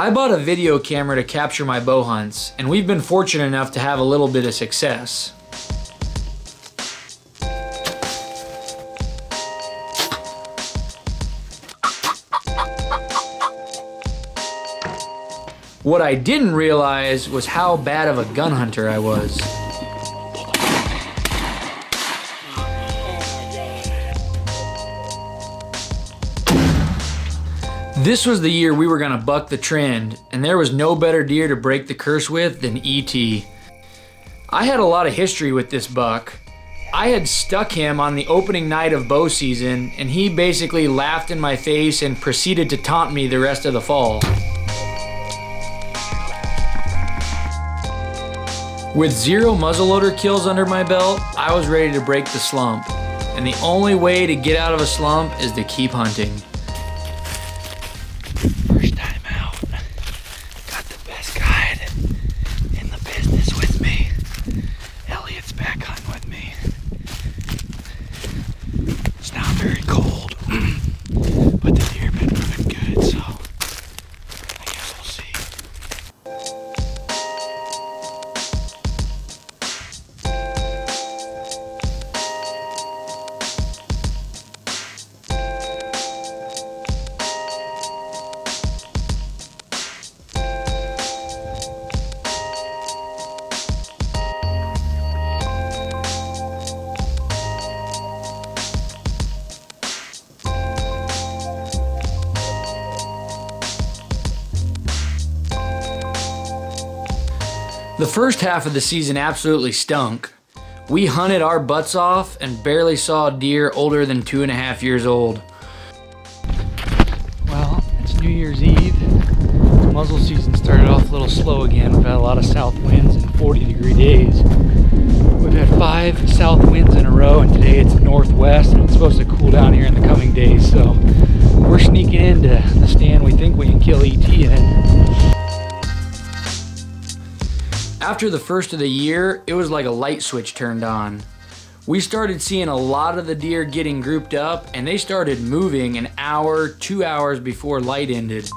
I bought a video camera to capture my bow hunts, and we've been fortunate enough to have a little bit of success. What I didn't realize was how bad of a gun hunter I was. This was the year we were gonna buck the trend, and there was no better deer to break the curse with than E.T. I had a lot of history with this buck. I had stuck him on the opening night of bow season, and he basically laughed in my face and proceeded to taunt me the rest of the fall. With zero muzzleloader kills under my belt, I was ready to break the slump. And the only way to get out of a slump is to keep hunting. The first half of the season absolutely stunk. We hunted our butts off and barely saw a deer older than two and a half years old. Well, it's New Year's Eve. Muzzle season started off a little slow again. We've had a lot of south winds and 40 degree days. We've had five south winds in a row, and today it's northwest, and it's supposed to cool down here in the coming days. So we're sneaking into the stand we think we can kill ET in. After the first of the year, it was like a light switch turned on. We started seeing a lot of the deer getting grouped up, and they started moving an hour, two hours before light ended.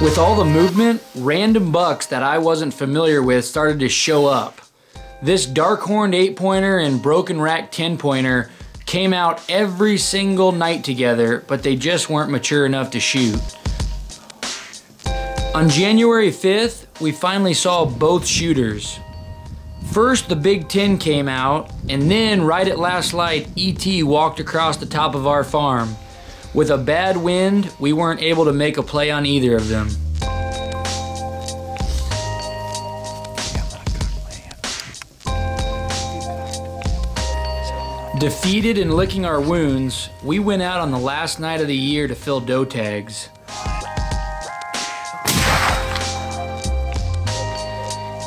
With all the movement, random bucks that I wasn't familiar with started to show up. This dark horned 8 pointer and broken rack 10 pointer came out every single night together, but they just weren't mature enough to shoot. On January 5th, we finally saw both shooters. First, the Big Ten came out, and then, right at last light, ET walked across the top of our farm. With a bad wind, we weren't able to make a play on either of them. Defeated and licking our wounds, we went out on the last night of the year to fill doe tags.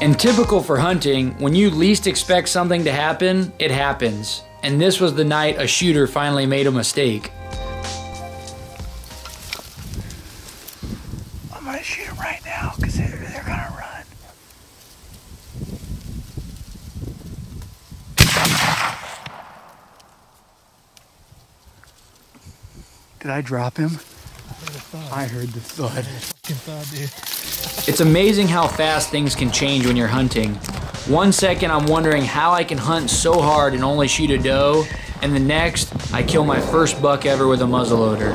And typical for hunting, when you least expect something to happen, it happens. And this was the night a shooter finally made a mistake. I'm gonna shoot them right now because they're, they're gonna run. Did I drop him? I heard the thud. It's amazing how fast things can change when you're hunting. One second I'm wondering how I can hunt so hard and only shoot a doe, and the next I kill my first buck ever with a muzzleloader.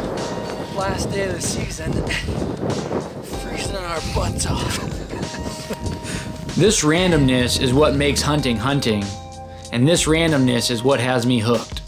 Last day of the season, freezing our butts off. This randomness is what makes hunting hunting, and this randomness is what has me hooked.